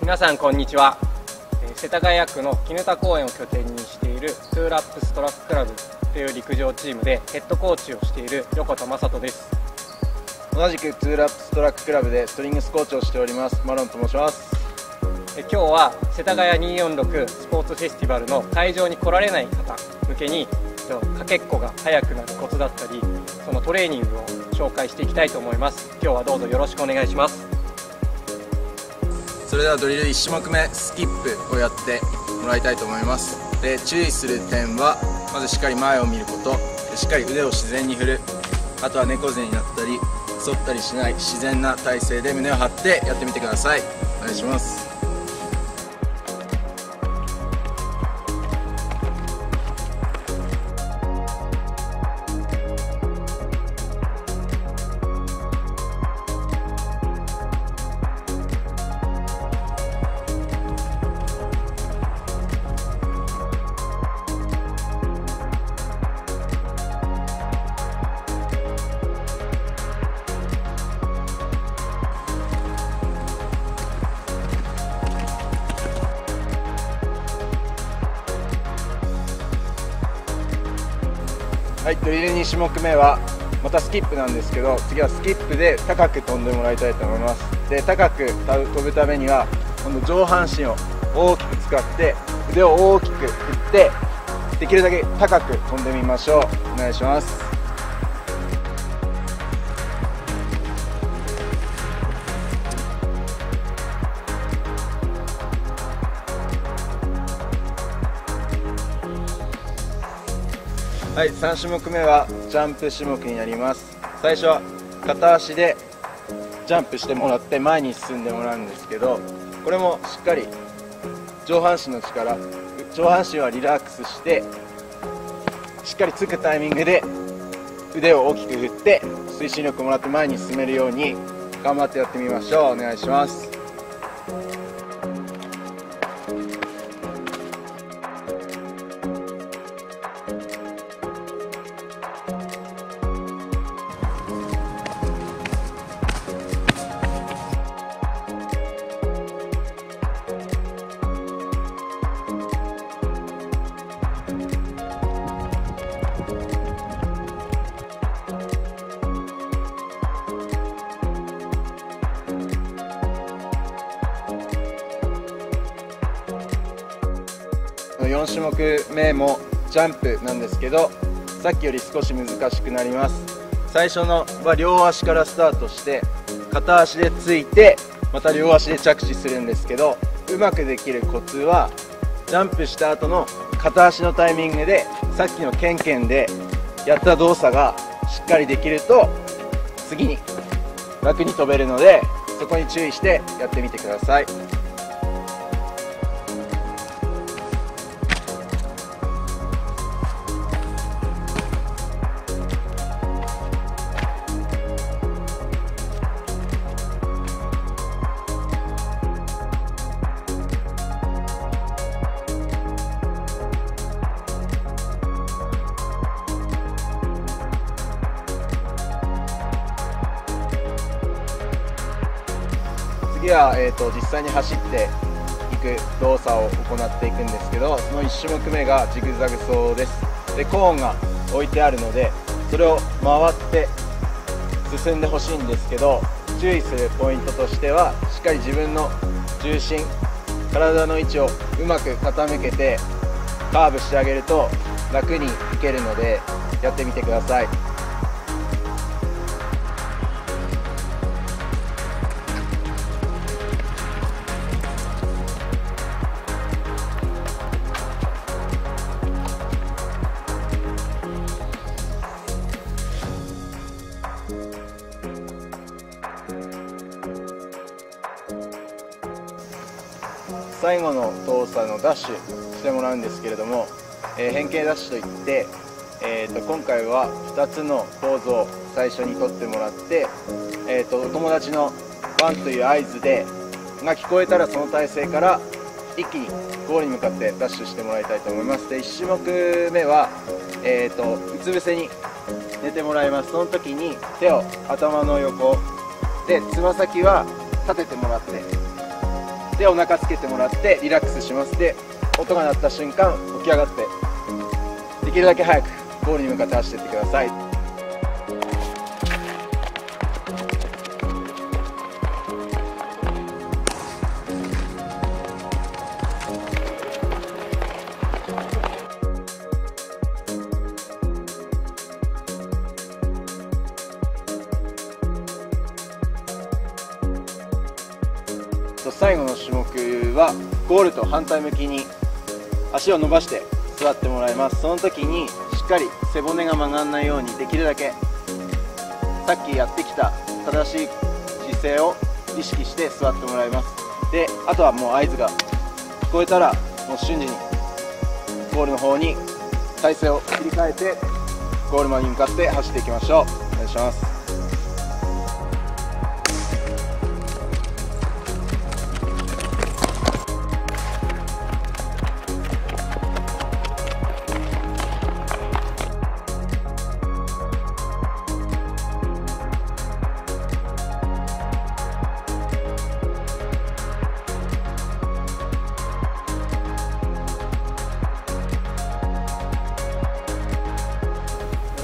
皆さんこんにちは。えー世田谷区の砧公園を拠点にしている TWOLAPS TRACK CLUB という陸上チームでヘッドコーチをしている横田正人です。同じく TWOLAPS TRACK CLUB でストレングスコーチをしておりますマロンと申します。えー今日は世田谷246スポーツフェスティバルの会場に来られない方向けにえーかけっこが速くなるコツだったりそのトレーニングを紹介していきたいと思います。今日はどうぞよろしくお願いします。それではドリル1種目目スキップをやってもらいたいと思います。で注意する点はまずしっかり前を見ること。しっかり腕を自然に振る。あとは猫背になったり反ったりしない自然な体勢で胸を張ってやってみてください。お願いします。はいドリル2種目目はまたスキップなんですけど次はスキップで高く飛んでもらいたいと思います。で高く飛ぶためには今度上半身を大きく使って腕を大きく振ってできるだけ高く飛んでみましょう。お願いします。はい3種目目はジャンプ種目になります。最初は片足でジャンプしてもらって前に進んでもらうんですけどこれもしっかり上半身の力上半身はリラックスしてしっかりつくタイミングで腕を大きく振って推進力もらって前に進めるように頑張ってやってみましょう。お願いします。の4種目目もジャンプなんですけどさっきより少し難しくなります。最初のは両足からスタートして片足でついてまた両足で着地するんですけどうまくできるコツはジャンプした後の片足のタイミングでさっきのケンケンでやった動作がしっかりできると次に楽に飛べるのでそこに注意してやってみてください。次は、えー、と実際に走っていく動作を行っていくんですけどその1種目目がジグザグ走です。でコーンが置いてあるのでそれを回って進んでほしいんですけど注意するポイントとしてはしっかり自分の重心体の位置をうまく傾けてカーブしてあげると楽にいけるのでやってみてください。最後の動作のダッシュしてもらうんですけれども、えー変形ダッシュといって、えー、と今回は2つのポーズを最初に取ってもらって、えー、とお友達のワンという合図でが聞こえたらその体勢から一気にゴールに向かってダッシュしてもらいたいと思います。で1種目目は、えー、とうつ伏せに寝てもらいます。その時に手を頭の横でつま先は立ててもらってでお腹つけてもらってリラックスします。で音が鳴った瞬間起き上がってできるだけ早くゴールに向かって走っていってください。最後の種目はゴールと反対向きに足を伸ばして座ってもらいます。その時にしっかり背骨が曲がらないようにできるだけさっきやってきた正しい姿勢を意識して座ってもらいます。であとはもう合図が聞こえたらもう瞬時にゴールの方に体勢を切り替えてゴールまでに向かって走っていきましょう。お願いします。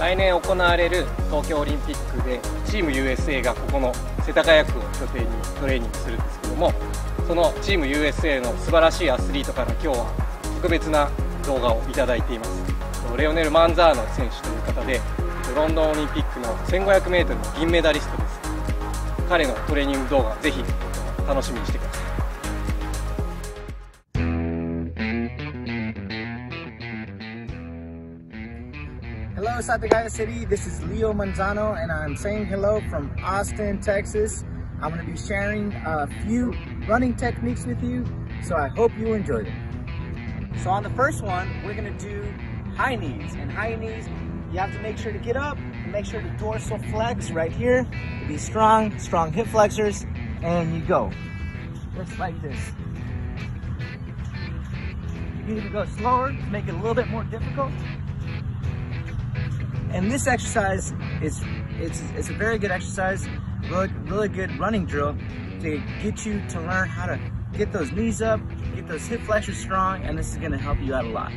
来年行われる東京オリンピックでチーム USA がここの世田谷区を拠点にトレーニングするんですけどもそのチーム USA の素晴らしいアスリートから今日は特別な動画をいいています。レオネル・マンザーノ選手という方でロンドンオリンピックの 1500m の銀メダリストです。彼のトレーニング動画ぜひ楽しみにしてください。Hello, Satagaya City. This is Leo Manzano, and I'm saying hello from Austin, Texas. I'm going to be sharing a few running techniques with you, so I hope you enjoy them. So on the first one, we're going to do high knees. And high knees, you have to make sure to get up, make sure the dorsal flex right here, be strong, strong hip flexors, and you go. Just like this. You need to go slower to make it a little bit more difficult. And this exercise is it's it's a very good exercise, really, really good running drill to get you to learn how to get those knees up, get those hip flexors strong, and this is gonna help you out a lot.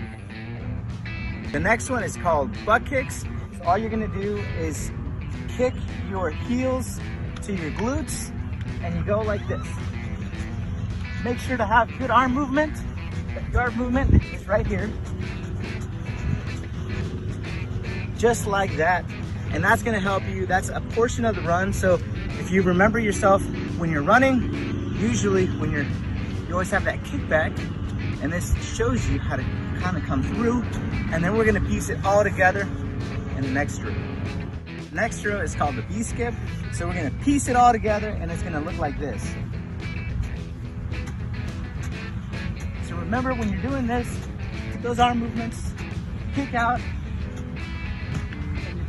The next one is called butt kicks. So all you're gonna do is kick your heels to your glutes, and you go like this. Make sure to have good arm movement. The arm movement is right here. Just like that. And that's gonna help you. That's a portion of the run. So if you remember yourself when you're running, usually when you're, you always have that kickback and this shows you how to kind of come through. And then we're gonna piece it all together in the next drill. Next row is called the V-skip. So we're gonna piece it all together and it's gonna look like this. So remember when you're doing this, those arm movements, kick out,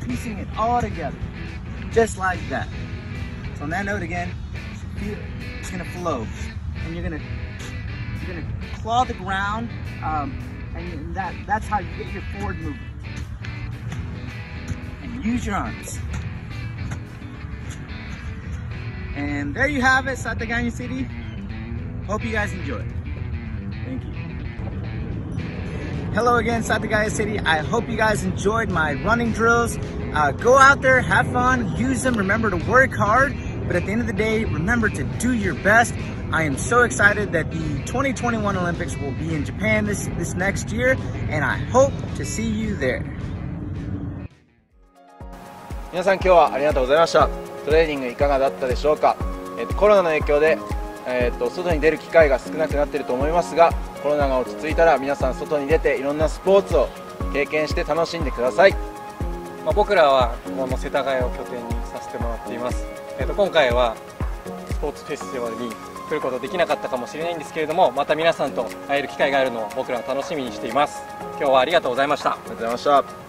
piecing it all together, just like that. So on that note again, it's gonna flow, and you're gonna you're gonna claw the ground, um, and that that's how you get your forward movement. And use your arms. And there you have it, Sataganya City. Hope you guys enjoyed. Thank you. Hello again, Satagaya City. I hope you guys enjoyed my running drills. Uh, go out there, have fun, use them. Remember to work hard, but at the end of the day, remember to do your best. I am so excited that the 2021 Olympics will be in Japan this, this next year, and I hope to see you there. 皆さん今日はありがとうございましたトレーニングいかがだったでしょうか、えーと、コロナの影響で、 えーと、外に出る機会が少なくなっていると思いますがコロナが落ち着いたら皆さん外に出ていろんなスポーツを経験して楽しんでください、まあ、僕らはこの世田谷を拠点にさせてもらっています、えーと、今回はスポーツフェスティバルに来ることできなかったかもしれないんですけれどもまた皆さんと会える機会があるのを僕らは楽しみにしています。今日はありがとうございました。ありがとうございました